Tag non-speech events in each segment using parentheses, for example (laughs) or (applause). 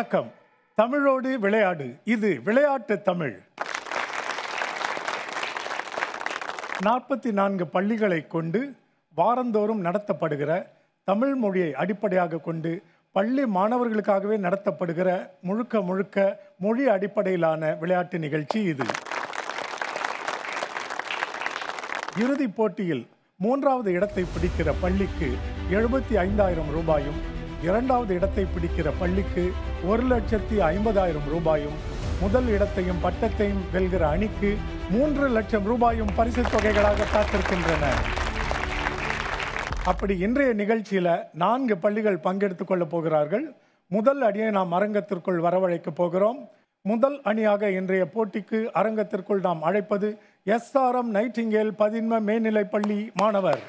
வணக்கம். தமிழோடு விளையாடு. இது விளையாட்டு தமிழ். நாற்பத்தி நான்கு பள்ளிகளை கொண்டு வாரந்தோறும் நடத்தப்படுகிற தமிழ் மொழியை அடிப்படையாக கொண்டு பள்ளி மாணவர்களுக்காகவே நடத்தப்படுகிற முழுக்க முழுக்க மொழி அடிப்படையிலான விளையாட்டு நிகழ்ச்சி இது. இறுதிப் போட்டியில் மூன்றாவது இடத்தை பிடிக்கிற பள்ளிக்கு எழுபத்தி ஐந்தாயிரம் ரூபாயும் இரண்டாவது இடத்தை பிடிக்கிற பள்ளிக்கு ஒரு லட்சத்தி ஐம்பதாயிரம் ரூபாயும் முதல் இடத்தையும் பட்டத்தையும் வெல்கிற அணிக்கு மூன்று லட்சம் ரூபாயும் பரிசுத் தொகைகளாக காத்திருக்கின்றன. அப்படி இன்றைய நிகழ்ச்சியில நான்கு பள்ளிகள் பங்கெடுத்துக் கொள்ளப் போகிறார்கள். முதல் அணியை நாம் அரங்கத்திற்குள் வரவழைக்க போகிறோம். முதல் அணியாக இன்றைய போட்டிக்கு அரங்கத்திற்குள் நாம் அழைப்பது எஸ்ஆர்எம் நைட்டிங்கேல் பதின்ம மேல்நிலைப் பள்ளி மாணவர்.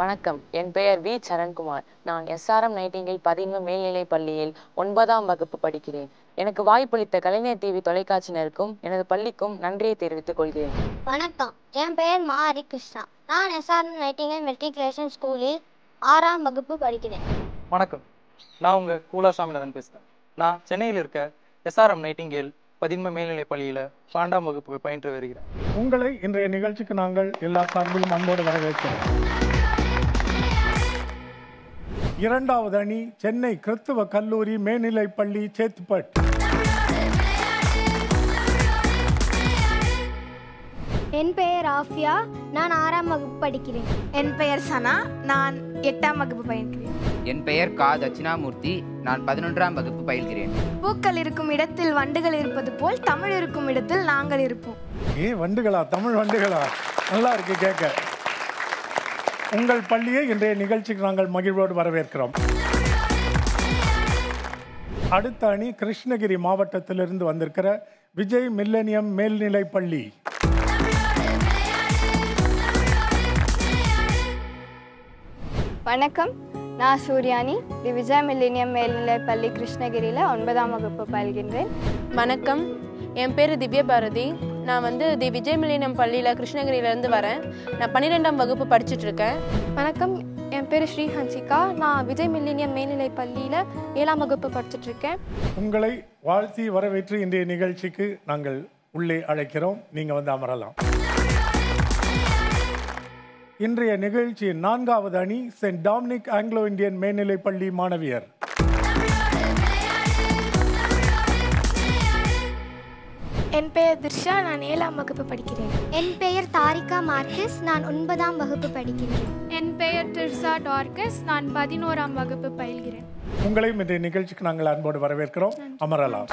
வணக்கம். என் பெயர் வி. சரண்குமார். நான் எஸ்ஆர்எம் நைட்டிங்கேல் பதின்ம மேல்நிலைப் பள்ளியில் ஒன்பதாம் வகுப்பு படிக்கிறேன். எனக்கு வாய்ப்பளித்த கலைஞர் டிவி தொலைக்காட்சியினருக்கும் எனது பள்ளிக்கும் நன்றியை தெரிவித்துக் கொள்கிறேன். வணக்கம். என் பெயர் மா ஹரிகிருஷ்ணா நான் எஸ்ஆர்எம் நைட்டிங்கல் மெட்ரிகுலேஷன் ஸ்கூலில் ஆறாம் வகுப்பு படிக்கிறேன். வணக்கம். நான் உங்கள் கூலா சாமிநாதன் பேசுகிறேன் நான் சென்னையில் இருக்க எஸ்ஆர்எம் நைட்டிங்கேல் பதின்ம மேல்நிலைப் பள்ளியில் பன்னெண்டாம் வகுப்பு பயின்று வருகிறேன். உங்களை இன்றைய நிகழ்ச்சிக்கு நாங்கள் எல்லா சார்பிலும் அன்போடு வரவேற்கிறோம். இரண்டாவது அணி சென்னை கிறித்துவ கல்லூரி மேல்நிலைப் பள்ளி சேத்துப்பட் என் பெயர் ஆஃபியா. நான் ஆறாம் வகுப்பு படிக்கிறேன். என் பெயர் சனா. நான் எட்டாம் வகுப்பு பயின்றேன் என் பெயர் கா. தட்சிணாமூர்த்தி. நான் பதினொன்றாம் வகுப்பு பயில்கிறேன். பூக்கள் இருக்கும் இடத்தில் வண்டுகள் இருப்பது போல் தமிழ் இருக்கும் இடத்தில் நாங்கள் இருப்போம். ஏ வண்டுகளா? தமிழ் வண்டுகளா? நல்லா இருக்கு கேட்க உங்கள் பள்ளியை இன்றைய நிகழ்ச்சிக்கு நாங்கள் மகிழ்வோடு வரவேற்கிறோம். அடுத்த அணி கிருஷ்ணகிரி மாவட்டத்திலிருந்து வந்திருக்கிற விஜய் மில்லனியம் மேல்நிலைப் பள்ளி. வணக்கம். நான் சூர்யானி. தி விஜய் மில்லினியம் மேல்நிலைப் பள்ளி கிருஷ்ணகிரியில் ஒன்பதாம் வகுப்பு பயில்கின்றேன். வணக்கம். என் பேர் திவ்ய பாரதி நான் வந்து தி விஜய் மில்லினம் பள்ளியில் கிருஷ்ணகிரியிலேருந்து வரேன். நான் பன்னிரெண்டாம் வகுப்பு படிச்சுட்டு இருக்கேன் வணக்கம். என் பேர் ஸ்ரீ ஹன்சிகா. நான் விஜய் மில்லினியம் மேல்நிலைப் பள்ளியில் ஏழாம் வகுப்பு படிச்சுட்டு இருக்கேன் உங்களை வாழ்த்தி வரவேற்று இன்றைய நிகழ்ச்சிக்கு நாங்கள் உள்ளே அழைக்கிறோம். நீங்க வந்து அமரலாம். இன்றைய நிகழ்ச்சியின் நான்காவது அணி சென்ட் டாமினிக் ஆங்கிலோ இந்தியன் மேல்நிலைப் பள்ளி மாணவியர். என் பெயர் திர்ஷா நான் ஏழாம் வகுப்பு படிக்கிறேன். என் பெயர் தாரிகா மார்க்கஸ் நான் ஒன்பதாம் வகுப்பு படிக்கிறேன். என் பெயர் திர்சா டார்கஸ் நான் பதினோராம் வகுப்பு பயில்கிறேன். உங்களையும் இன்றைய நிகழ்ச்சிக்கு நாங்கள் அன்போடு வரவேற்கிறோம். அமரலாம்.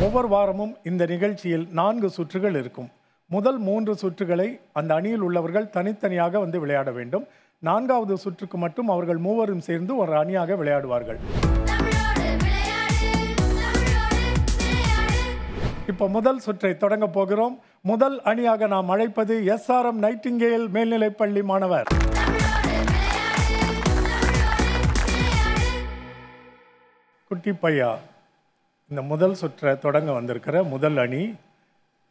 ஒவ்வொரு வாரமும் இந்த நிகழ்ச்சியில் நான்கு சுற்றுகள் இருக்கும். முதல் மூன்று சுற்றுகளை அந்த அணியில் உள்ளவர்கள் தனித்தனியாக வந்து விளையாட வேண்டும். நான்காவது சுற்றுக்கு மட்டும் அவர்கள் மூவரும் சேர்ந்து ஒரு அணியாக விளையாடுவார்கள். இப்போ முதல் சுற்றை தொடங்க போகிறோம். முதல் அணியாக நாம் அழைப்பது எஸ்ஆர்எம் நைட்டிங்கேல் மேல்நிலைப் பள்ளி மாணவர். குட்டி பையா இந்த முதல் சுற்றை தொடங்க வந்திருக்கிற முதல் அணி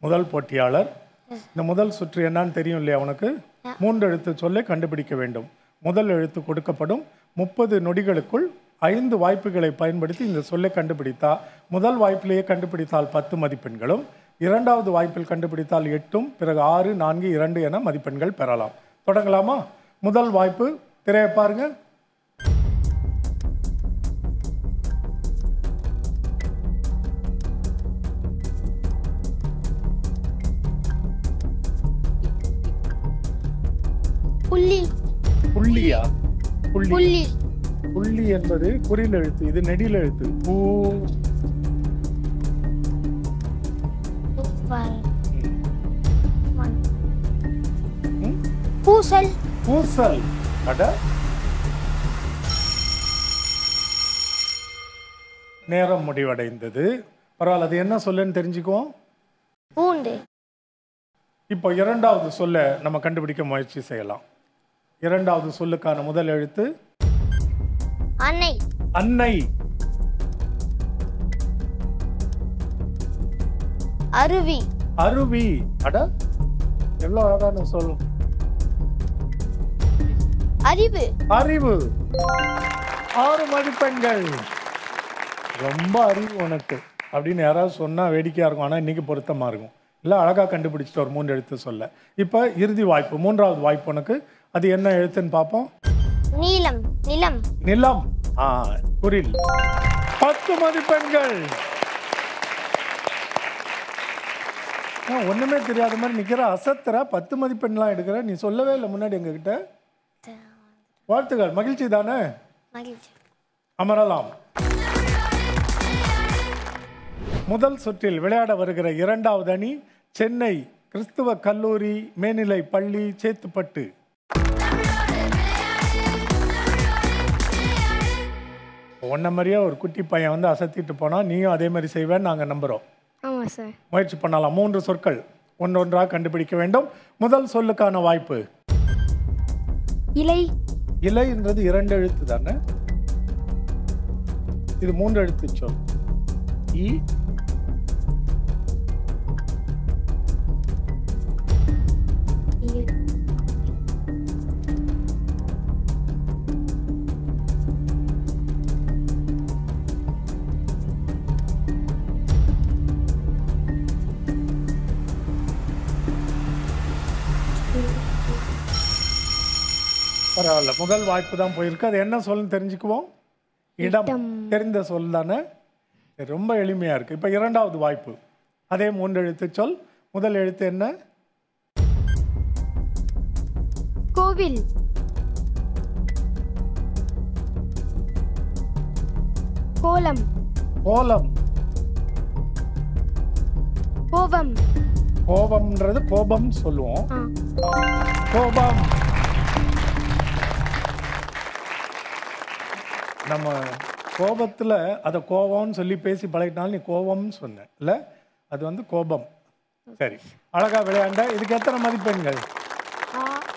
முதல் போட்டியாளர். இந்த முதல் சுற்று என்னன்னு தெரியும் இல்லையா உனக்கு? மூன்று எழுத்து சொல்லை கண்டுபிடிக்க வேண்டும். முதல் எழுத்து கொடுக்கப்படும். முப்பது நொடிகளுக்குள் ஐந்து வாய்ப்புகளை பயன்படுத்தி இந்த சொல்லை கண்டுபிடித்தா முதல் வாய்ப்பிலேயே கண்டுபிடித்தால் பத்து மதிப்பெண்களும் இரண்டாவது வாய்ப்பில் கண்டுபிடித்தால் எட்டும் பிறகு ஆறு நான்கு இரண்டு என மதிப்பெண்கள் பெறலாம். தொடங்கலாமா? முதல் வாய்ப்பு திரையை பாருங்க. புள்ளி. புள்ளியா? புள்ளி. புள்ளி என்பது குறில் எழுத்து இது நெடில் எழுத்து. பூ? பூசல். பூசல். அட. நேரம் முடிவடைந்தது. பரவாயில்ல அது என்ன சொல்லுன்னு தெரிஞ்சுக்குவோம். பூண்டு. இப்போ இரண்டாவது சொல்ல நம்ம கண்டுபிடிக்க முயற்சி செய்யலாம். இரண்டாவது சொல்லுக்கான முதல் எழுத்து. அன்னை. அன்னை. அருவி. அருவி. அட எவ்வளோ அழகான சொல். அறிவு. அறிவு. ஆறு மதிப்பெண்கள். ரொம்ப அறிவு உனக்கு. அப்படின்னு யாராவது சொன்னா வேடிக்கையா இருக்கும். ஆனா இன்னைக்கு பொருத்தமா இருக்கும். இல்ல அழகா கண்டுபிடிச்சிட்டு ஒரு மூன்று எழுத்து சொல்ல. இப்ப இறுதி வாய்ப்பு மூன்றாவது வாய்ப்பு உனக்கு. அது என்ன எழுத்துன்னு பார்ப்போம் நீலம் நிலம். நிலம். ஆ. குரில் பத்து மதிப்பெண்கள். ஆ, ஒண்ணுமே தெரியாத மாதிரி நிக்கிற அசத்துற பத்து மதிப்பெண்லாம் எடுக்கிற. நீ சொல்லவே இல்லை முன்னாடி எங்ககிட்ட. வாழ்த்துக்கள். மகிழ்ச்சி தானே? மகிழ்ச்சி. அமரலாம். முதல் சுற்றில் விளையாட வருகிற இரண்டாவது அணி சென்னை கிறிஸ்துவ கல்லூரி மேல்நிலை பள்ளி சேத்துப்பட்டு. உன்ன மாதிரியே ஒரு குட்டி பையன் வந்து அசத்திட்டு போனா நீயும் அதே மாதிரி செய்வேன்னு நாங்க நம்புறோம். ஆமாம் சார். முயற்சி பண்ணலாம். மூன்று சொற்கள். ஒன்றொன்றாக கண்டுபிடிக்க வேண்டும். முதல் சொல்லுக்கான வாய்ப்பு. இலை. இலைன்றது இரண்டு எழுத்து தானே? இது மூன்று எழுத்து சொல். இ பரவாயில்ல. முதல் வாய்ப்பு தான் போயிருக்கு. அது என்ன சொல்லுன்னு தெரிஞ்சுக்குவோம். இடம் தெரிந்த சொல் தானே? ரொம்ப எளிமையா இருக்கு. இப்ப இரண்டாவது வாய்ப்பு. அதே மூன்று எழுத்து சொல். முதல் எழுத்து என்ன? கோவில். கோலம். கோலம். கோபம். கோபம்ன்றது கோபம் சொல்லுவோம். கோபம். நம்ம கோபத்துல அதை கோபம்னு சொல்லி பேசி பழகிட்டாலும் நீ கோபம்னு சொன்ன. இல்ல? அது வந்து கோபம். சரி. அழகா விளையாண்ட. இதுக்கு எத்தனை மதிப்பெண்கள்?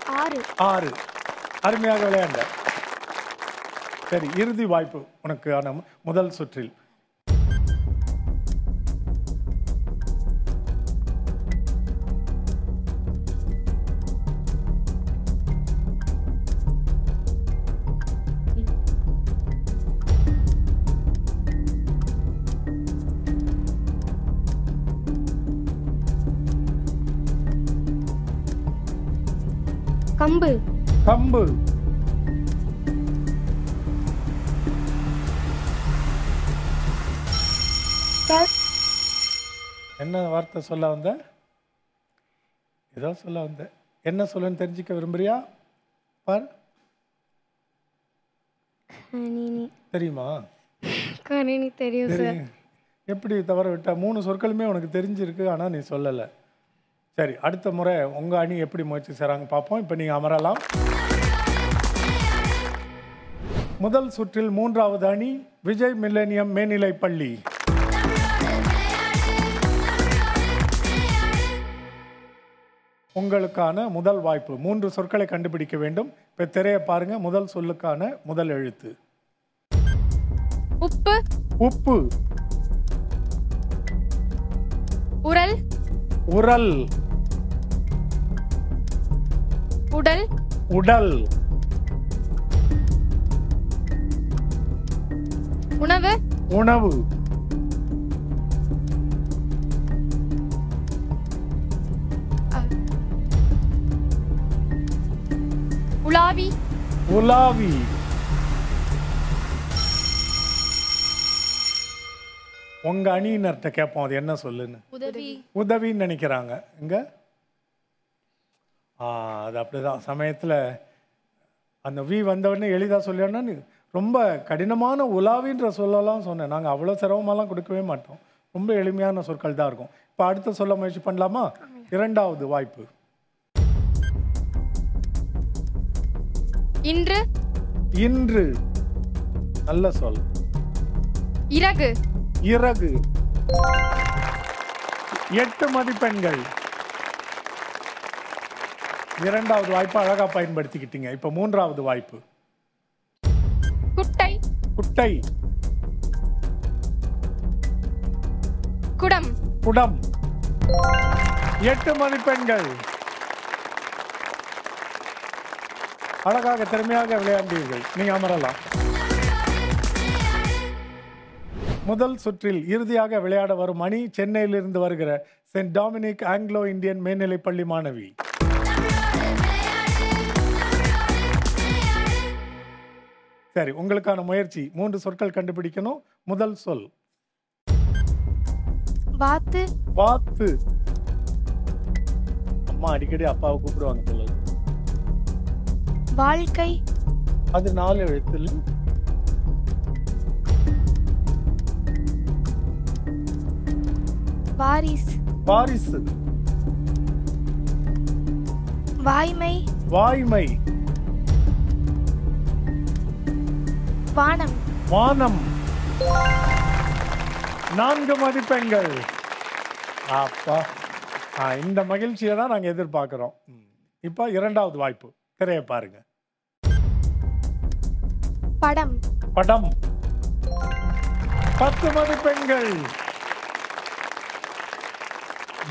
ஆறு. ஆறு. அருமையாக விளையாண்ட. சரி இறுதி வாய்ப்பு உனக்கான முதல் சுற்றில். கம்பு. கம்பு. என்ன வார்த்தை சொல்ல வந்த? ஏதோ சொல்ல வந்த. என்ன சொல்லுன்னு தெரிஞ்சுக்க விரும்புறியா? பார். தெரியுமா? கணினி தெரியும். எப்படி தவற விட்டா? மூணு சொற்களுமே உனக்கு தெரிஞ்சிருக்கு ஆனா நீ சொல்லல. சரி அடுத்த முறை உங்க அணி எப்படி முயற்சி செய்றாங்க பார்ப்போம். இப்போ நீங்க அமரலாம். முதல் சுற்றில் மூன்றாவது அணி விஜய் மில்லேனியம் மேல்நிலை பள்ளி உங்களுக்கான முதல் வாய்ப்பு. மூன்று சொற்களை கண்டுபிடிக்க வேண்டும். இப்போ திரையை பாருங்க. முதல் சொல்லுக்கான முதல் எழுத்து. உப்பு. உப்பு. உரல். உரல். உடல். உடல். உணவு. உணவு. உலாவி. உலாவி. உங்க அணியினர்கிட்ட கேட்போம் அது என்ன சொல்லுன்னு? உதவி. உதவின்னு நினைக்கிறாங்க. இங்க அது அப்படிதான். சமயத்துல அந்த வி வந்தவொடனே எளிதா சொல்லிடனா நீ ரொம்ப கடினமான உலாவின்ற சொல்லலாம் சொன்னேன். நாங்க அவ்வளோ சிரமமெல்லாம் கொடுக்கவே மாட்டோம். ரொம்ப எளிமையான சொற்கள் தான் இருக்கும். இப்போ அடுத்து சொல்ல முயற்சி பண்ணலாமா? இரண்டாவது வாய்ப்பு. இன்று. இன்று. நல்ல சொல். இறகு. இறகு. எட்டு மதிப்பெண்கள். இரண்டாவது வாய்ப்பு அழகா பயன்படுத்திக்கிட்டீங்க. இப்ப மூன்றாவது வாய்ப்பு. குட்டை. குட்டை. குடம். குடம். எட்டு மதிப்பெண்கள் அழகாக திறமையாக விளையாண்டீர்கள். நீங்க அமரலாம். முதல் சுற்றில் இறுதியாக விளையாட வரும் அணி சென்னையிலிருந்து வருகிற சென்ட் டாமினிக் ஆங்கிலோ இந்தியன் மேல்நிலைப் பள்ளி மாணவி. சரி உங்களுக்கான முயற்சி. மூன்று சொற்கள் கண்டுபிடிக்கணும். முதல் சொல். வாத்து. வாத்து. அம்மா அடிக்கடி அப்பாவை கூப்பிடுவாங்க போல. வாழ்க்கை. அது நாலு எழுத்துல. வாரிஸ். வாரிசு. வாய்மை. வாய்மை. வானம். வானம். நான்கு மதிப்பெண்கள். அப்பா. இந்த மகிழ்ச்சியை தான் நாங்கள் எதிர்பார்க்குறோம். இப்போ இரண்டாவது வாய்ப்பு. திரையை பாருங்க. படம். படம். பத்து மதிப்பெண்கள்.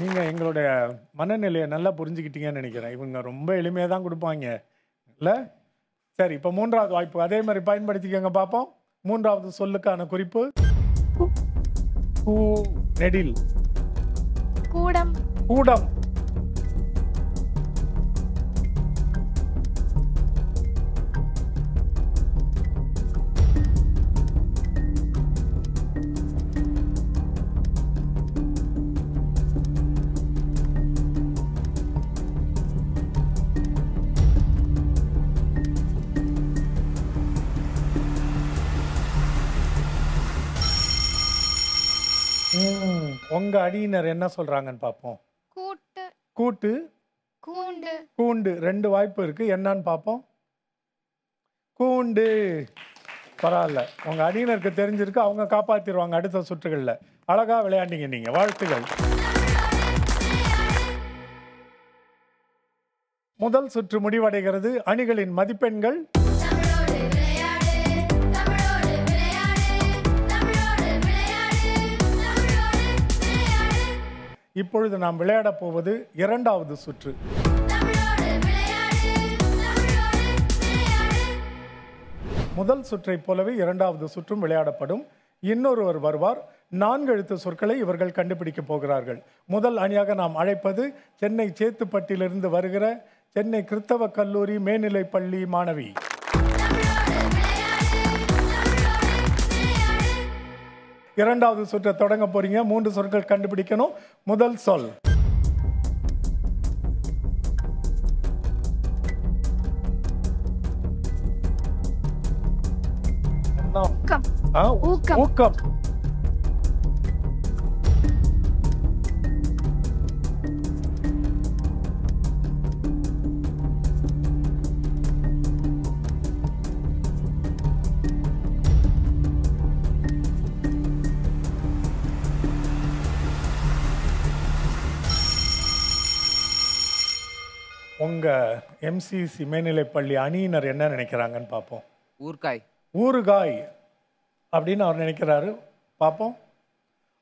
நீங்க எங்களுடைய மனநிலையை நல்லா புரிஞ்சுக்கிட்டீங்கன்னு நினைக்கிறேன். இவங்க ரொம்ப எளிமையா தான் கொடுப்பாங்க. இல்ல? சரி இப்போ மூன்றாவது வாய்ப்பு. அதே மாதிரி பயன்படுத்திக்கங்க பார்ப்போம் மூன்றாவது சொல்லுக்கான குறிப்பு. நெடில். கூடம். கூடம். உங்க அடியினர் என்ன சொல்றாங்கன்னு பார்ப்போம். கூட்டு. கூட்டு. கூண்டு. கூண்டு. ரெண்டு வாய்ப்பு இருக்கு. என்னன்னு பார்ப்போம். கூண்டு. பரவாயில்ல. உங்க அணியினருக்கு தெரிஞ்சிருக்கு. அவங்க காப்பாத்திடுவாங்க அடுத்த சுற்றுகள்ல. அழகா விளையாண்டீங்க நீங்க. வாழ்த்துகள் முதல் சுற்று முடிவடைகிறது. அணிகளின் மதிப்பெண்கள். இப்பொழுது நாம் விளையாடப் போவது இரண்டாவது சுற்று. முதல் சுற்றைப் போலவே இரண்டாவது சுற்றும் விளையாடப்படும். இன்னொருவர் வருவார். நான்கு எழுத்து சொற்களை இவர்கள் கண்டுபிடிக்கப் போகிறார்கள். முதல் அணியாக நாம் அழைப்பது சென்னை சேத்துப்பட்டிலிருந்து வருகிற சென்னை கிறித்தவ கல்லூரி மேல்நிலைப் பள்ளி மாணவி. இரண்டாவது சுற்றை தொடங்க போறீங்க. மூன்று சொற்கள் கண்டுபிடிக்கணும். முதல் சொல். ஊக்கம். ஊக்கம். ஊக்கம் உங்க எம்சிசி மேல்நிலைப் பள்ளி அணியினர் என்ன நினைக்கிறாங்கன்னு பார்ப்போம். ஊர்காய். ஊறுகாய் அப்படின்னு அவர் நினைக்கிறாரு. பார்ப்போம்.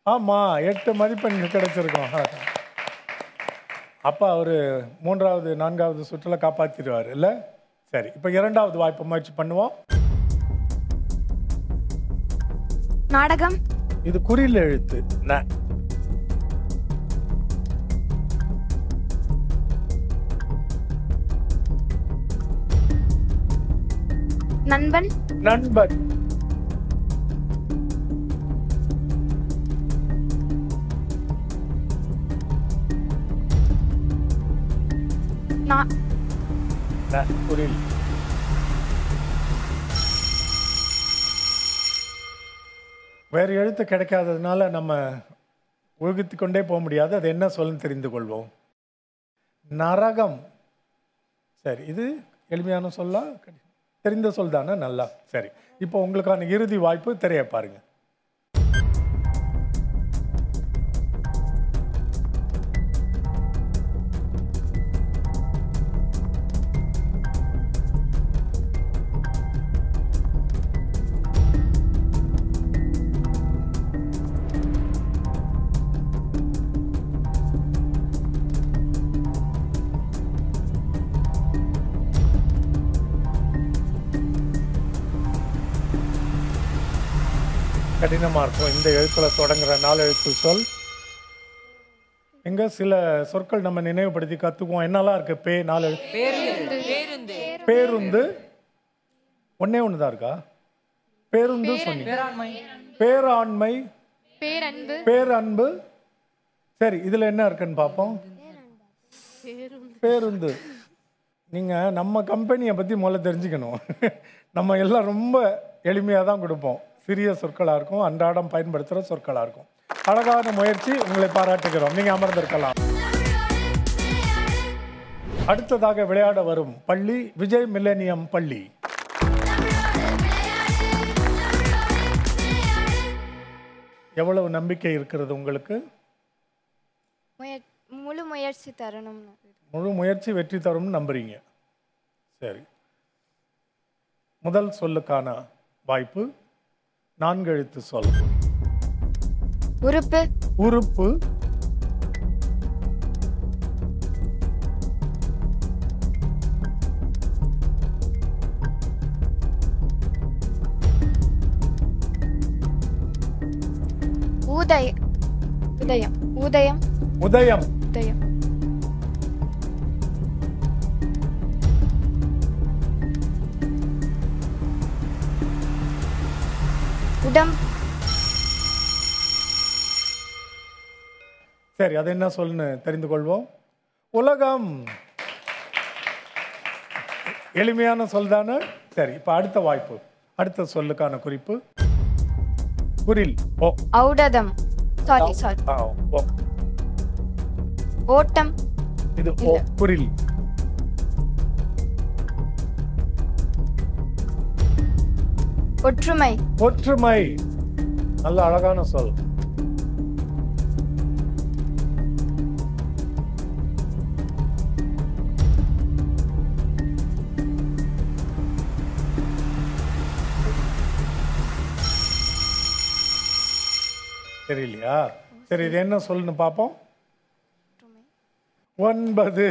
ஆமாம் எட்டு மதிப்பெண் கிடைச்சிருக்கோம். அப்போ அவர் மூன்றாவது நான்காவது சுற்றில் காப்பாற்றிடுவார் இல்லை? சரி இப்போ இரண்டாவது வாய்ப்பு முயற்சி பண்ணுவோம். நாடகம். இது குறியில் எழுத்து. நண்பன்? நண்பன். குறியில் வேறு எழுத்து கிடைக்காததுனால நம்ம உழுகித்து கொண்டே போக முடியாது. அது என்ன சொல்லுன்னு தெரிந்து கொள்வோம். நரகம். சரி இது எளிமையான சொல்லா? தெரிந்த சொல் தானே நல்லா. சரி. இப்போ உங்களுக்கான இறுதி வாய்ப்பு தெரிய பாருங்கள் கடினமாக இருக்கும். இந்த எழுத்துல தொடங்குற நாலு எழுத்து சொல். எங்க சில சொற்கள் நம்ம நினைவுபடுத்தி கற்றுக்குவோம் என்னெல்லாம் இருக்கு? பே நாலு எழுத்து பேருந்து. ஒண்ணே ஒன்று தான் இருக்கா? பேருந்து சொன்னீங்க. பேராண்மை. பேரன்பு. பேரன்பு. சரி இதுல என்ன இருக்குன்னு பார்ப்போம். பேருந்து. நீங்க நம்ம கம்பெனியை பத்தி முதல்ல தெரிஞ்சுக்கணும். (laughs) நம்ம எல்லாம் ரொம்ப எளிமையாக தான் கொடுப்போம். சிறிய சொற்களா இருக்கும் அன்றாடம் பயன்படுத்துகிற சொற்களா இருக்கும். அழகான முயற்சி உங்களை பாராட்டுகிறோம். நீங்க அமர்ந்திருக்கலாம். அடுத்ததாக விளையாட வரும் பள்ளி விஜய் மில்லேனியம் பள்ளி. எவ்வளவு நம்பிக்கை இருக்கிறது உங்களுக்கு? முழு முயற்சி தரணும் முழு முயற்சி வெற்றி தரும்னு நம்புறீங்க. சரி. முதல் சொல்லுக்கான வாய்ப்பு. நான்கு எழுத்து சொல். உறுப்பு. உறுப்பு. ஊதய உதயம் உதயம். உதயம். உதயம். உடம் சரி அது என்ன சொல்லுன்னு தெரிந்து கொள்வோம். உலகம். எளிமையான சொல் தானே? சரி இப்போ அடுத்த வாய்ப்பு. அடுத்த சொல்லுக்கான குறிப்பு. குரில் ஓ. ஔடதம். சாரி சாரி ஓ. ஓட்டம். இது ஓ குரில். ஒற்றுமை. ஒற்றுமை. நல்ல அழகான சொல். தெரியலையா? சரி இது என்ன சொல்லுன்னு பார்ப்போம் ஒன்பது.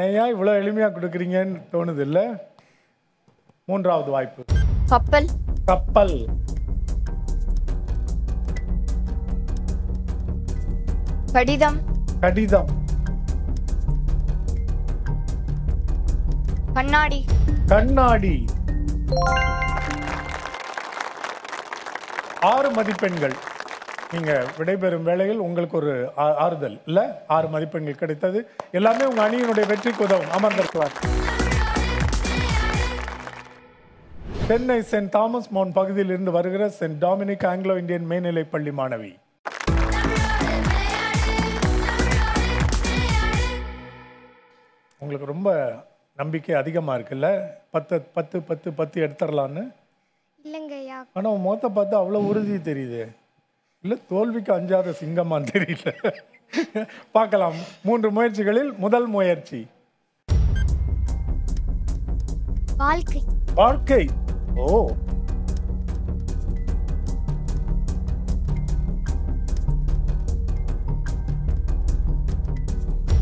ஏன் இவ்வளோ எளிமையாக கொடுக்குறீங்கன்னு தோணுது இல்லை? மூன்றாவது வாய்ப்பு. கப்பல். கப்பல். கடிதம். கடிதம். கண்ணாடி. கண்ணாடி. ஆறு மதிப்பெண்கள். நீங்க விடைபெறும் வேளையில் உங்களுக்கு ஒரு ஆறுதல். இல்ல ஆறு மதிப்பெண்கள் கிடைத்தது. எல்லாமே உங்க அணியினுடைய வெற்றிக்கு உதவும். அமர்ந்திருக்கலாம் சென்னை சென்ட் தாமஸ் மவுண்ட் பகுதியில் இருந்து வருகிற சென்ட் டாமினிக் ஆங்கிலோ இந்தியன் மேல்நிலைப் பள்ளி மாணவி. உங்களுக்கு ரொம்ப நம்பிக்கை அதிகமா இருக்குல்ல? பத்து பத்து பத்து பத்து எடுத்துடலான்னு? இல்லைங்கய்யா. ஆனா உன் முகத்தை பார்த்தா அவ்வளவு உறுதி தெரியுது. இல்ல தோல்விக்கு அஞ்சாத சிங்கமான்னு தெரியல. பார்க்கலாம். மூன்று முயற்சிகளில் முதல் முயற்சி. வாழ்க்கை. வாழ்க்கை. ஓ.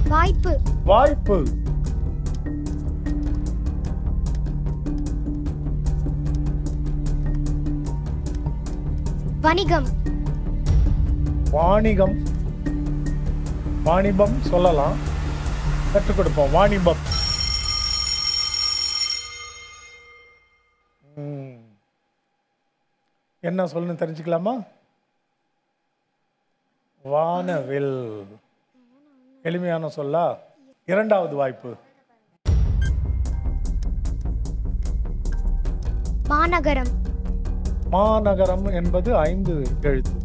வாய்ப்பு. வாய்ப்பு. வணிகம். வாணிகம். வாணிபம் சொல்லலாம். கற்றுக் கொடுப்போம். வாணிபம். என்ன சொல்லணும் தெரிஞ்சுக்கலாமா? வானவில். எளிமையான சொல்லா? இரண்டாவது வாய்ப்பு. மாநகரம். மாநகரம் என்பது ஐந்து எழுத்து.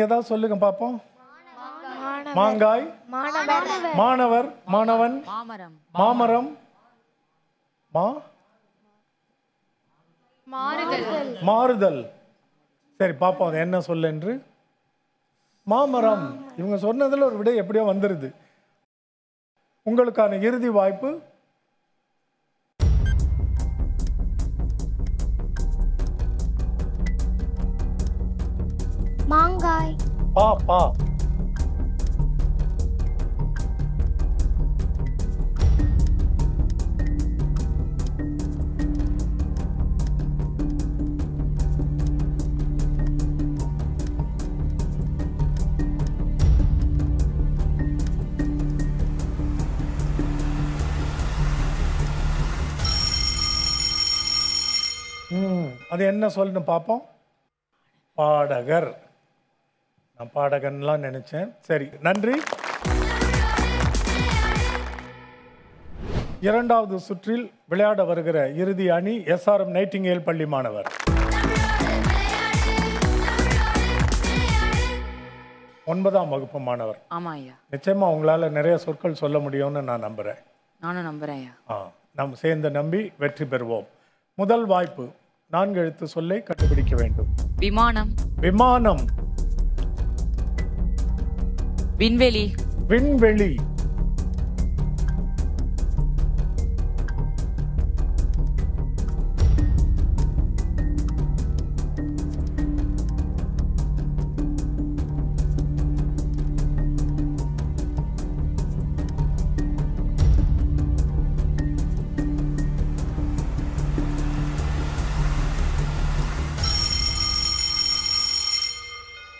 நீங்க ஏதாவது சொல்லுங்க பாப்போம். மாங்காய். மாணவர். மாணவன். மாமரம். மா? மாறுதல். சரி பாப்போம் அது என்ன சொல்லு என்று. மாமரம். இவங்க சொன்னதுல ஒரு விடை எப்படியோ வந்துருது. உங்களுக்கான இறுதி வாய்ப்பு மாங்காய். பா பா. அது என்ன சொல்லணும் பார்ப்போம்? பாடகர். நான் பாடகன்லாம் நினைச்சேன். சரி நன்றி. இரண்டாவது சுற்றில் விளையாட வருகிற இறுதி அணி எஸ்ஆர்எம் நைட்டிங்கேல் பள்ளி மாணவர். ஒன்பதாம் வகுப்பு மாணவர். ஆமா ஐயா. நிச்சயமா உங்களால நிறைய சொற்கள் சொல்ல முடியும்னு நான் நம்புறேன். நானும் நம்புறேன் ஆ நாம் சேர்ந்து நம்பி வெற்றி பெறுவோம். முதல் வாய்ப்பு நான்கு எழுத்து சொல்லை கண்டுபிடிக்க வேண்டும். விமானம். விமானம். விண்வெளி. விண்வெளி.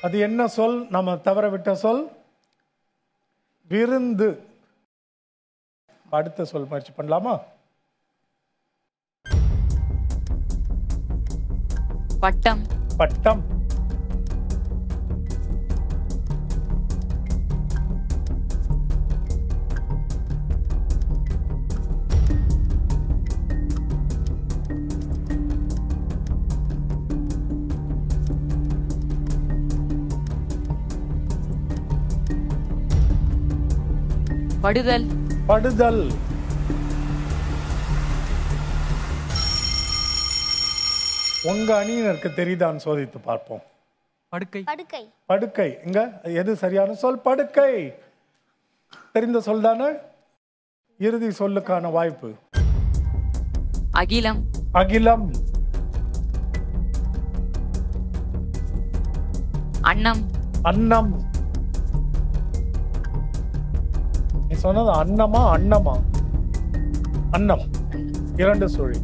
அது என்ன சொல்? நம்ம தவற விட்ட சொல்? விருந்து. அடுத்த சொல் முயற்சி பண்ணலாமா? பட்டம். பட்டம். படுதல். படுதல். உங்க அணியினருக்கு தெரியுதான்னு சோதித்து பார்ப்போம். படுக்கை. படுக்கை. படுக்கை. இங்க எது சரியான சொல்? படுக்கை. தெரிந்த சொல் தானே? இறுதி சொல்லுக்கான வாய்ப்பு. அகிலம். அகிலம். அன்னம். அன்னம். சொன்னது அன்னமா அன்னமா. அன்னம். இரண்டு சுழி.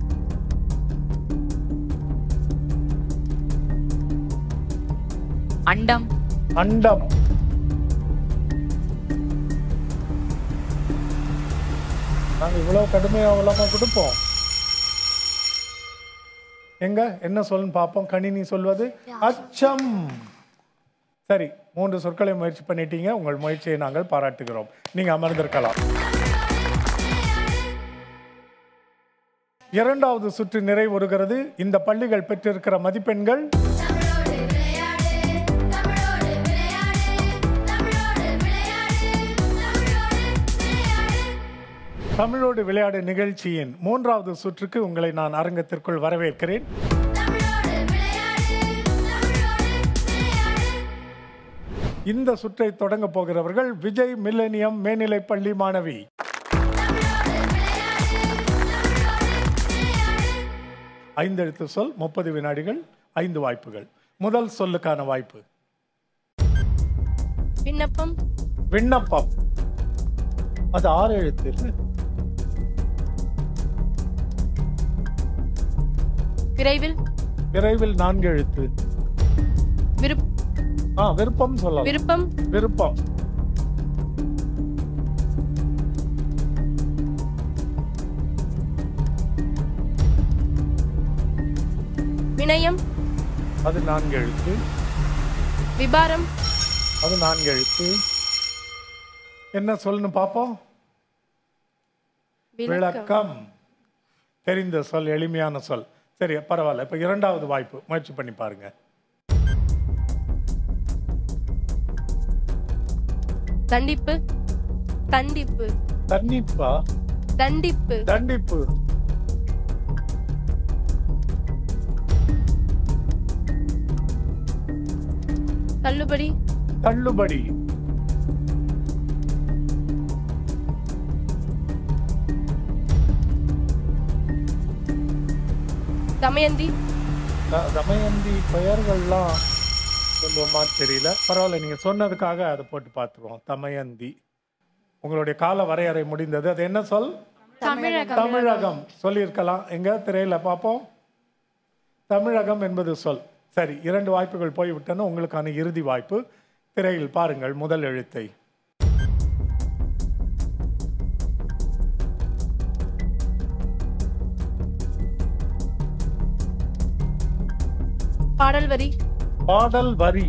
அண்டம். அண்டம். நாங்க இவ்வளவு கடுமையா இல்லாம கொடுப்போம். எங்க? என்ன சொல்லுன்னு பார்ப்போம். கணினி சொல்வது அச்சம். சரி. மூன்று சொற்களை முயற்சி பண்ணிட்டீங்க. உங்கள் முயற்சியை நாங்கள் பாராட்டுகிறோம். நீங்க அமர்ந்திருக்கலாம். இரண்டாவது சுற்று நிறைவுறுகிறது. இந்த பள்ளிகள் பெற்றிருக்கிற மதிப்பெண்கள் தமிழோடு விளையாடு நிகழ்ச்சியின் மூன்றாவது சுற்றுக்கு உங்களை நான் அரங்கத்திற்குள் வரவேற்கிறேன். இந்த சுற்றை தொடங்க போகிறவர்கள் விஜய் மில்லனியம் மேல்நிலைப் பள்ளி மாணவி. ஐந்து எழுத்து சொல் முப்பது வினாடிகள் ஐந்து வாய்ப்புகள். முதல் சொல்லுக்கான வாய்ப்பு. விண்ணப்பம். விண்ணப்பம். அது ஆறு எழுத்து? விரைவில். விரைவில் நான்கு எழுத்து. விருப் ஆ விருப்பம் சொல்லலாம். விருப்பம். விருப்பம். வினயம். அது நான்கு எழுத்து. விபாரம். அது நான்கு எழுத்து. என்ன சொல்லணும் பாப்போம் விளக்கம். தெரிந்த சொல் எளிமையான சொல். சரி பரவாயில்ல. இப்ப இரண்டாவது வாய்ப்பு. முயற்சி பண்ணி பாருங்க. தண்டிப்பு. தண்டிப்பு. தன்னிப்பா தண்டிப்பு. தண்டிப்பு. தள்ளுபடி. தள்ளுபடி. தமயந்தி. தமயந்தி பெயர்கள்லாம் சொல்லுவோமா தெரியல. பரவாயில்ல நீங்க சொன்னதுக்காக அதை போட்டு பார்த்துருவோம். தமயந்தி. உங்களுடைய கால வரையறை முடிந்தது. அது என்ன சொல்? தமிழகம். சொல்லியிருக்கலாம். எங்க? திரையில பார்ப்போம். தமிழகம் என்பது சொல். சரி இரண்டு வாய்ப்புகள் போய்விட்டன. உங்களுக்கான இறுதி வாய்ப்பு. திரையில் பாருங்கள் முதல் எழுத்தை. பாடல் வரி. பாடல் வரி.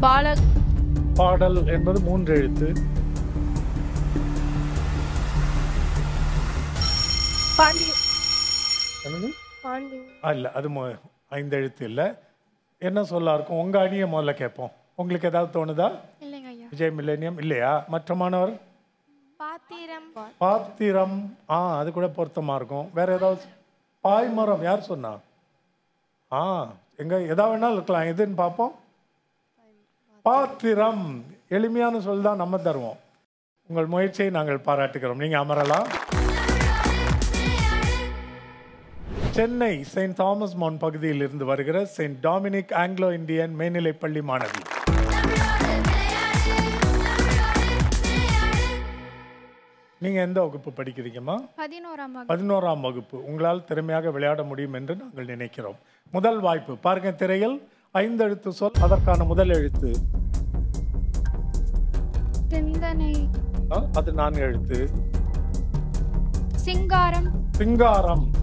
பால பாடல் என்பது மூன்று எழுத்து. இல்ல அது ஐந்து எழுத்து இல்ல. என்ன சொல்ல இருக்கும் உங்க அணியை முதல்ல கேட்போம் உங்களுக்கு ஏதாவது தோணுதா? விஜய் மில்லேனியம் இல்லையா? மற்ற மாணவர்? பாத்திரம். பாத்திரம். ஆ அது கூட பொருத்தமா இருக்கும். வேற ஏதாவது? பாய்மரம் யார் சொன்னா? ஆ எங்க எதா வேணாலும் இருக்கலாம். எதுன்னு பார்ப்போம். பாத்திரம். எளிமையான சொல் தான் நம்ம தருவோம். உங்கள் முயற்சியை நாங்கள் பாராட்டுகிறோம். நீங்க அமரலாம். சென்னை செயின்ட் தாமஸ் மவுண்ட் பகுதியில் இருந்து வருகிற செயின்ட் டாமினிக் ஆங்கிலோ இந்தியன் மேல்நிலைப்பள்ளி மாணவி. நீங்க எந்த வகுப்பு படிக்கிறீங்கம்மா? பதினோராம் வகுப்பு. பதினோராம் வகுப்பு. உங்களால் திறமையாக விளையாட முடியும் என்று நாங்கள் நினைக்கிறோம். முதல் வாய்ப்பு பாருங்க திரையில். ஐந்து எழுத்து சொல் அதற்கான முதல் எழுத்து. அது நான்கு எழுத்து. சிங்காரம். சிங்காரம்.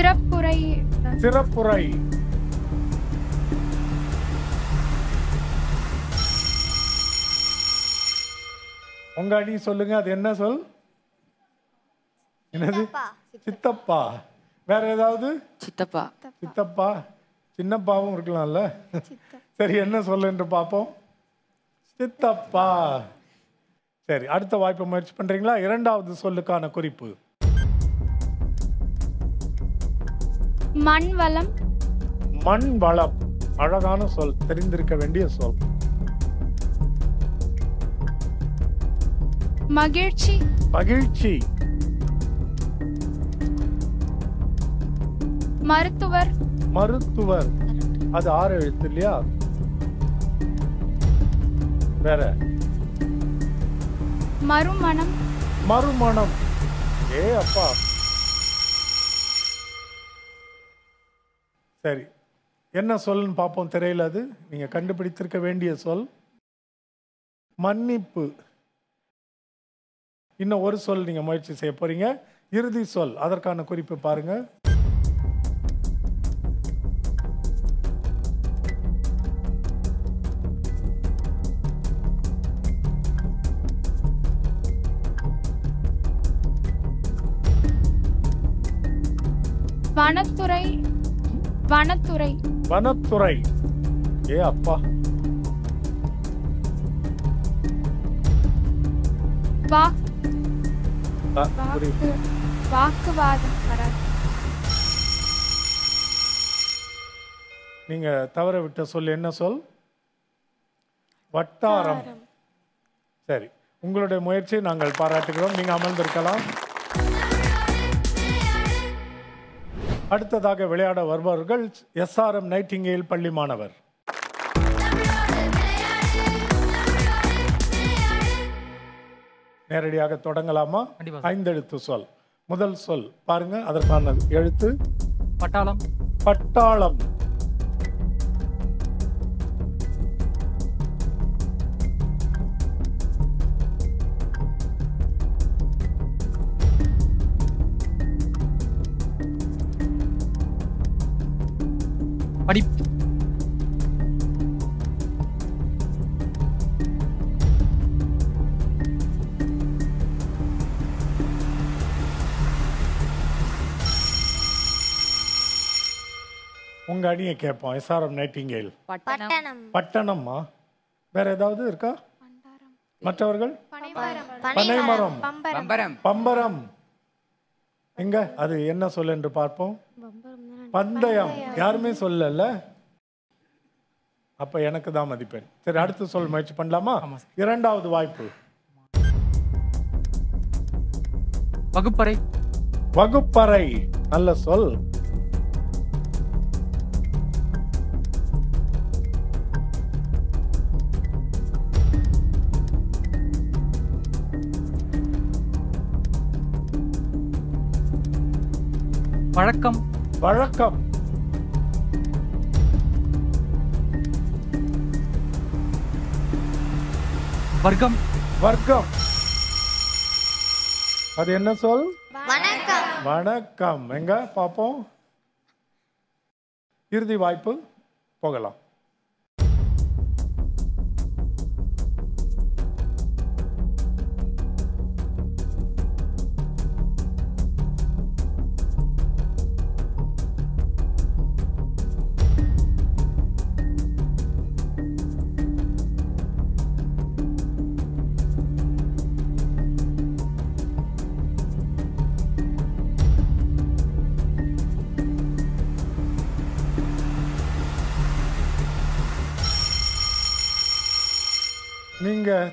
சிறப்புரை. சிறப்புரை. உங்க அணி சொல்லுங்க அது என்ன சொல்? என்னது? சித்தப்பா வேற ஏதாவது? சித்தப்பா. சித்தப்பா. சின்னப்பாவும் இருக்கலாம்ல. சரி என்ன சொல்லு என்று பார்ப்போம். சித்தப்பா. சரி அடுத்த வாய்ப்பு முயற்சி பண்றீங்களா? இரண்டாவது சொல்லுக்கான குறிப்பு. மண் வளம் மண் வளம் அழகான சொல். தெரிந்திருக்க வேண்டிய சொல். மகிழ்ச்சி. மகிழ்ச்சி. மருத்துவர். மருத்துவர். அது ஆறு எழுத்து இல்லையா? வேற. மறுமணம். மறுமணம். ஏ அப்பா. சரி. என்ன சொல்லுன்னு பார்ப்போம் திரையில் அது. நீங்க கண்டுபிடித்திருக்க வேண்டிய சொல். மன்னிப்பு. இன்னும் ஒரு சொல் நீங்க முயற்சி செய்ய போறீங்க. இறுதி சொல். அதற்கான குறிப்பு பாருங்க. வனத்துறை வனத்துறை. வனத்துறை. ஏ அப்பா. வாக்குவாதம் நீங்க தவற விட்ட சொல் என்ன சொல்? வட்டாரம். சரி. உங்களுடைய முயற்சியை நாங்கள் பாராட்டுகிறோம். நீங்க அமர்ந்திருக்கலாம். அடுத்ததாக விளையாட வருபவர்கள் எஸ்ஆர்எம் நைட்டிங்கேல் பள்ளி மாணவர். நேரடியாக தொடங்கலாமா? ஐந்தெழுத்து சொல். முதல் சொல் பாருங்க அதற்கான எழுத்து. பட்டாளம். பட்டாளம். படி. உங்க அடியை கேட்போம். எஸ்ஆர்எம் நைட்டிங்கேல் பட்டணம்மா? வேற ஏதாவது இருக்கா? மற்றவர்கள்? பனைமரம். பம்பரம். பம்பரம். எங்க? அது என்ன சொல்லு என்று பார்ப்போம். பந்தயம். யாருமே சொல்லல. அப்ப எனக்கு தான் மதிப்பெண். சரி அடுத்து சொல் முயற்சி பண்ணலாமா? இரண்டாவது வாய்ப்பு. வகுப்பறை. வகுப்பறை. நல்ல சொல். வழக்கம். வழக்கம். வர்க்கம். வர்க்கம். அது என்ன சொல்? வணக்கம். வணக்கம். எங்க? பார்ப்போம். இறுதி வாய்ப்பு. போகலாம்.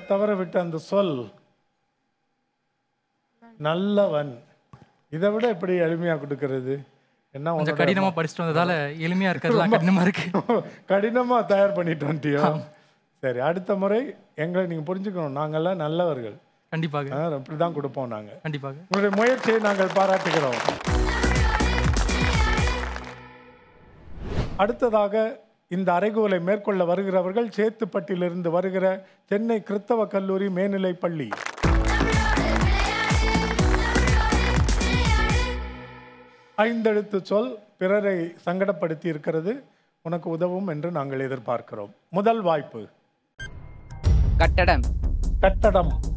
தவற விட்ட அந்த சொல் நல்லவன். இதை விட எப்படி எளிமையா கொடுக்கிறது? என்ன கொஞ்சம் உன்னோட கடினமா படிச்சுட்டு வந்ததால எளிமையா இருக்கிறதுலாம் கடினமா இருக்கு. (laughs) கடினமா தயார் பண்ணிட்டு வந்துட்டியோ? சரி அடுத்த முறை எங்களை நீங்க புரிஞ்சுக்கணும். நாங்கெல்லாம் நல்லவர்கள். கண்டிப்பாக. ஆ, அப்படிதான் கொடுப்போம் நாங்க. கண்டிப்பாக. உங்களுடைய முயற்சியை நாங்கள் பாராட்டுகிறோம். அடுத்ததாக இந்த அறைகூவலை மேற்கொள்ள வருகிறவர்கள் சேத்துப்பட்டிலிருந்து வருகிற சென்னை கிறித்தவ கல்லூரி மேல்நிலைப் பள்ளி ஐந்தெழுத்து சொல் பிறரை சங்கடப்படுத்தி இருக்கிறது உனக்கு உதவும் என்று நாங்கள் எதிர்பார்க்கிறோம். முதல் வாய்ப்பு. கட்டடம். கட்டடம்.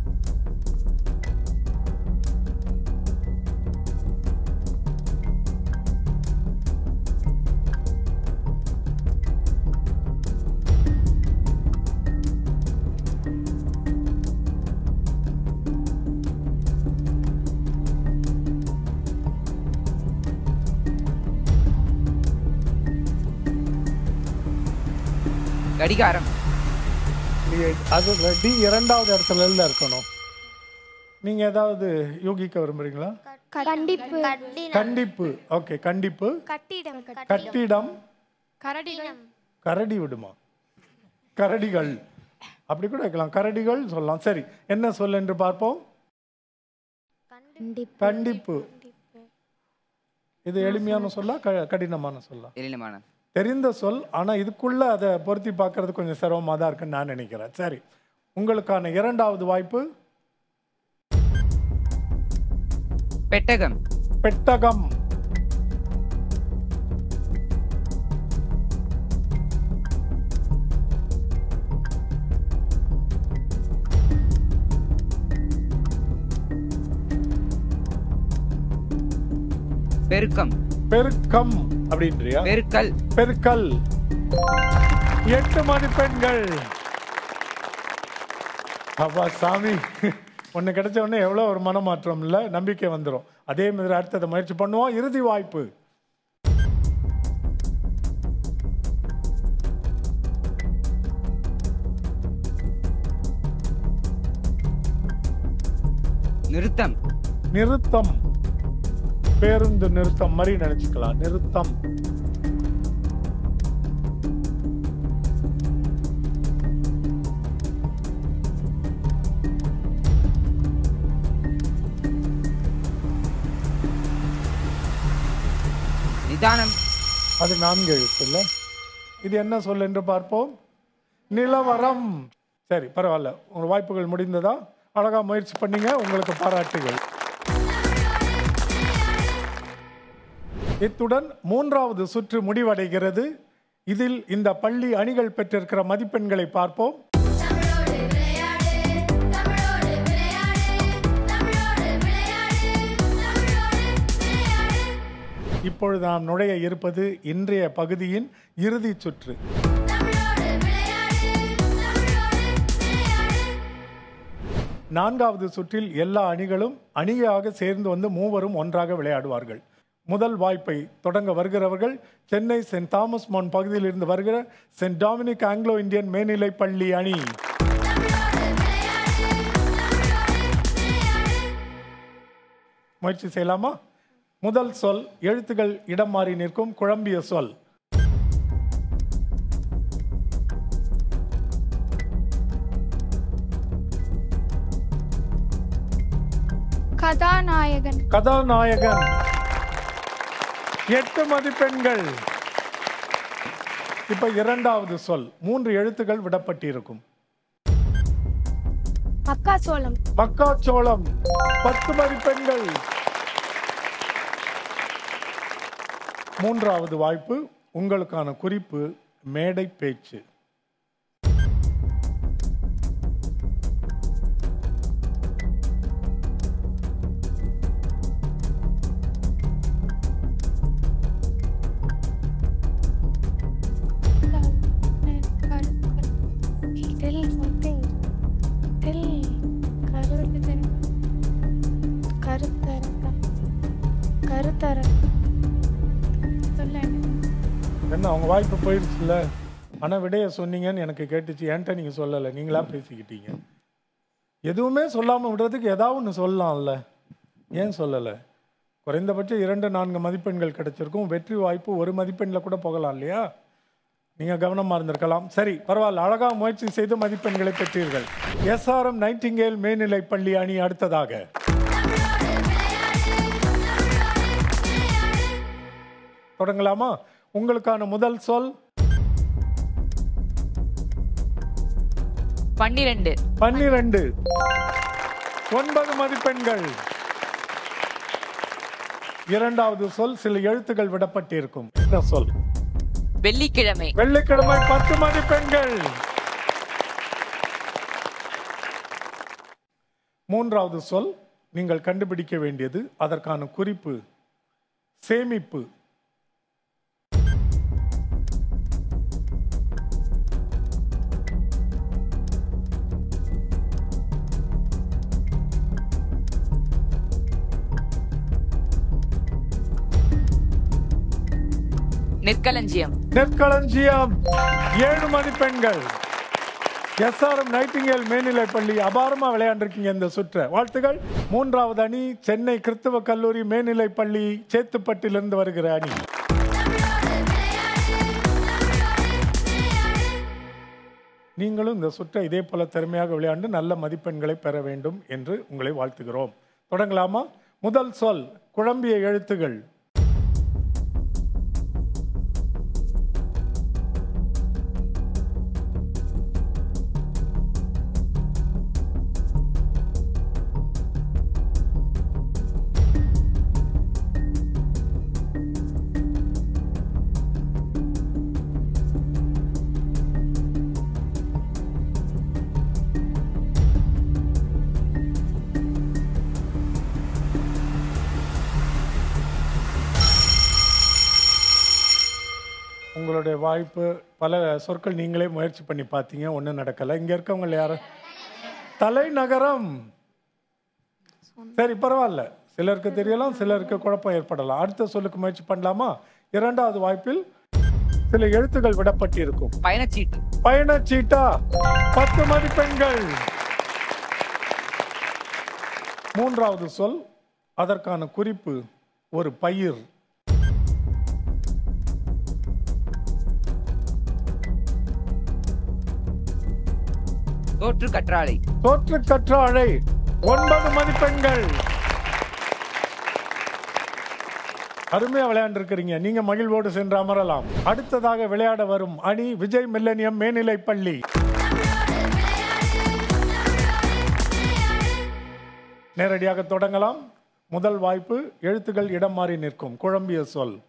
கடிகாரம் நீ- அது டி இரண்டாவது இடத்துல இருக்கணும். நீங்க ஏதாவது யூகிக்க விரும்புறீங்களா? கண்டிப்பு. கண்டிப்பு. ஓகே கண்டிப்பு. கட்டிடம். கட்டிடம். கரடிகள். கரடி விடுமா? கரடிகள். அப்படி கூட வைக்கலாம் கரடிகள் சொல்லலாம். சரி என்ன சொல் என்று பார்ப்போம். கண்டிப்பு. இது எளிமையான சொல்லா க- கடினமான சொல்லா? எழிலமான தெரிந்த சொல் ஆனா இதுக்குள்ள அதை பொருத்தி பார்க்கறது கொஞ்சம் சிரமமா தான் இருக்குன்னு நான் நினைக்கிறேன். சரி உங்களுக்கான இரண்டாவது வாய்ப்பு. பெட்டகம். பெட்டகம். பெருக்கம். பெருக்கம் அப்படின்றியா? பெருக்கல். பெருக்கல். எட்டு மதிப்பெண்கள் அப்பா சாமி. ஒன்று கிடைச்ச உடனே எவ்வளோ ஒரு மனமாற்றம் இல்லை நம்பிக்கை வந்துடும் அதே மாதிரி அடுத்ததை முயற்சி பண்ணுவோம் இறுதி வாய்ப்பு. நிறுத்தம். நிறுத்தம். பேருந்து நிறுத்தம் மாதிரி நினைச்சுக்கலாம். நிறுத்தம். நிதானம். அது நான்கு எழுத்து இல்ல இது என்ன சொல் என்று பார்ப்போம். நிலவரம். சரி பரவாயில்ல. உங்க வாய்ப்புகள் முடிந்ததா? அழகா முயற்சி பண்ணீங்க. உங்களுக்கு பாராட்டுகள். இத்துடன் மூன்றாவது சுற்று முடிவடைகிறது. இதில் இந்த பள்ளி அணிகள் பெற்றிருக்கிற மதிப்பெண்களை பார்ப்போம். இப்பொழுது நாம் நுழைய இருப்பது இன்றைய பகுதியின் இறுதிச் சுற்று. நான்காவது சுற்றில் எல்லா அணிகளும் அணியாக சேர்ந்து வந்து மூவரும் ஒன்றாக விளையாடுவார்கள். முதல் வாய்ப்பை தொடங்க வருகிறவர்கள் சென்னை சென்ட் தாமஸ் மவுண்ட் பகுதியில் இருந்து வருகிற சென்ட் டாமினிக் ஆங்கிலோ இந்தியன் மேல்நிலைப் பள்ளி அணி. முயற்சி செய்யலாமா? முதல் சொல் எழுத்துகள் இடம் மாறி நிற்கும் குழம்பிய சொல். கதாநாயகன். கதாநாயகன். எட்டு மதிப்பெண்கள். இப்ப இரண்டாவது சொல் மூன்று எழுத்துக்கள் விடப்பட்டிருக்கும். மக்காசோளம் மக்காச்சோளம் பத்து மதிப்பெண்கள். மூன்றாவது வாய்ப்பு உங்களுக்கான குறிப்பு மேடை பேச்சு. அவங்க வாய்ப்பு போயிடுச்சுல்ல ஆனால் விடைய சொன்னீங்கன்னு எனக்கு கேட்டுச்சு. என்கிட்ட நீங்கள் சொல்லலை. நீங்களா பேசிக்கிட்டீங்க. எதுவுமே சொல்லாமல் விடுறதுக்கு ஏதாவது ஒன்று சொல்லலாம்ல. ஏன் சொல்லலை? குறைந்தபட்சம் இரண்டு நான்கு மதிப்பெண்கள் கிடைச்சிருக்கும். வெற்றி வாய்ப்பு ஒரு மதிப்பெண்ணில் கூட போகலாம் இல்லையா? நீங்கள் கவனமாக இருந்திருக்கலாம். சரி பரவாயில்ல. அழகாக முயற்சி செய்து மதிப்பெண்களை பெற்றீர்கள். எஸ்ஆர்எம் நைட்டிங்கேல் மேல்நிலை பள்ளி அணி அடுத்ததாக. தொடங்கலாமா? உங்களுக்கான முதல் சொல்? பன்னிரண்டு. பன்னிரண்டு. ஒன்பது மதிப்பெண்கள். இரண்டாவது சொல் சில எழுத்துக்கள் விடப்பட்டிருக்கும். என்ன சொல்? வெள்ளிக்கிழமை. வெள்ளிக்கிழமை பத்து மதிப்பெண்கள். மூன்றாவது சொல் நீங்கள் கண்டுபிடிக்க வேண்டியது அதற்கான குறிப்பு சேமிப்பு. நெற்களஞ்சியம். நெற்களஞ்சியம். ஏழு மதிப்பெண்கள் எஸ்ஆர்எம் நைட்டிங்கேல் மேல்நிலை பள்ளி அபாரமா விளையாண்டிருக்கீங்க இந்த சுற்றை. வாழ்த்துகள் மூன்றாவது அணி சென்னை கிறிஸ்தவ கல்லூரி மேல்நிலை பள்ளி சேத்துப்பட்டிலிருந்து வருகிற அணி. நீங்களும் இந்த சுற்றை இதே போல திறமையாக விளையாண்டு நல்ல மதிப்பெண்களை பெற வேண்டும் என்று உங்களை வாழ்த்துகிறோம். தொடங்கலாமா? முதல் சொல் குழம்பிய எழுத்துகள். உங்களுடைய வாய்ப்பு பல சொற்கள் நீங்களே முயற்சி பண்ணி பார்த்தீங்க ஒன்றும் நடக்கலை. இங்கே இருக்கவங்க யாரும் தலைநகரம். சரி பரவாயில்ல. சிலருக்கு தெரியலாம் சிலருக்கு குழப்பம் ஏற்படலாம். அடுத்த சொல்லுக்கு முயற்சி பண்ணலாமா? இரண்டாவது வாய்ப்பில் சில எழுத்துக்கள் விடப்பட்டிருக்கும். பயணச்சீட்டு. பயணச்சீட்டா? பத்து மதிப்பெண்கள். மூன்றாவது சொல் அதற்கான குறிப்பு ஒரு பயிர். தோற்று கற்றாழை. தோற்று கற்றாழை. ஒன்பது மதிப்பெண்கள். அருமையா விளையாண்டிருக்கிறீங்க. நீங்க மகிழ்வோடு சென்று அமரலாம். அடுத்ததாக விளையாட வரும் அணி விஜய் மில்லனியம் மேல்நிலை பள்ளி நேரடியாக தொடங்கலாம். முதல் வாய்ப்பு எழுத்துக்கள் இடம் மாறி நிற்கும். குழம்பிய சொல்.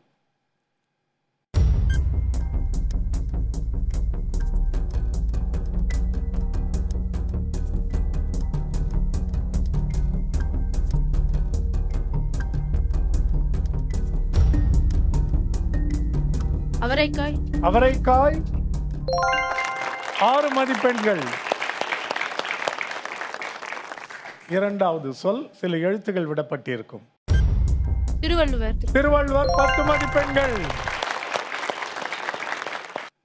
அவரைக்காய். அவரைக்காய். ஆறு மதிப்பெண்கள். இரண்டாவது சொல் சில எழுத்துகள் விடப்பட்டிருக்கும். திருவள்ளுவர். திருவள்ளுவர் பத்து மதிப்பெண்கள்.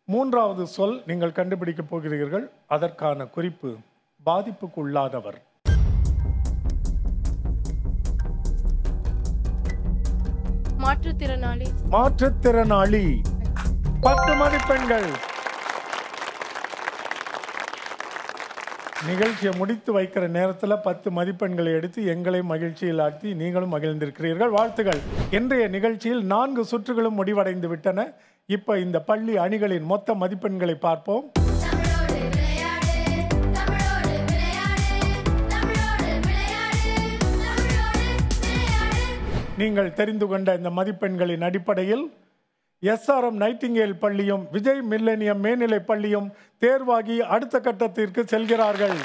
மூன்றாவது சொல் நீங்கள் கண்டுபிடிக்கப் போகிறீர்கள். அதற்கான குறிப்பு பாதிப்புக்குள்ளாதவர். மாற்றுத்திறனாளி. மாற்றுத்திறனாளி. பத்து மதிப்பெண்கள் நிகழ்ச்சியை முடித்து வைக்கிற நேரத்தில் பத்து மதிப்பெண்களை எடுத்து எங்களை மகிழ்ச்சியில் ஆழ்த்தி நீங்களும் மகிழ்ந்திருக்கிறீர்கள். வாழ்த்துகள். இன்றைய நிகழ்ச்சியில் நான்கு சுற்றுகளும் முடிவடைந்து விட்டன. இப்போ இந்த பள்ளி அணிகளின் மொத்த மதிப்பெண்களை பார்ப்போம். நீங்கள் தெரிந்து கொண்ட இந்த மதிப்பெண்களின் அடிப்படையில் எஸ்ஆர்எம் நைட்டிங்கேல் பள்ளியும் விஜய் மில்லனியம் மேல்நிலைப் பள்ளியும் தேர்வாகி அடுத்த கட்டத்திற்கு செல்கிறார்கள்.